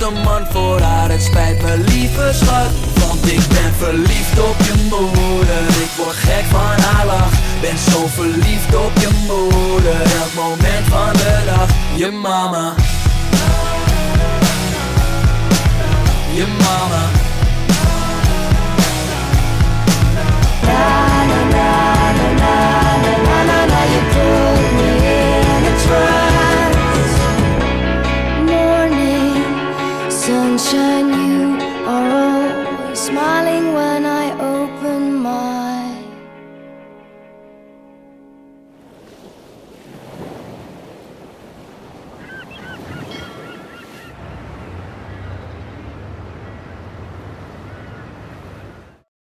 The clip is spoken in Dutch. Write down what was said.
de man voor haar, het spijt me lieve schat Want ik ben verliefd op je moeder. Ik word gek van haar lach. Ben zo verliefd op je moeder. Elk moment van de dag. Je mama. Je mama.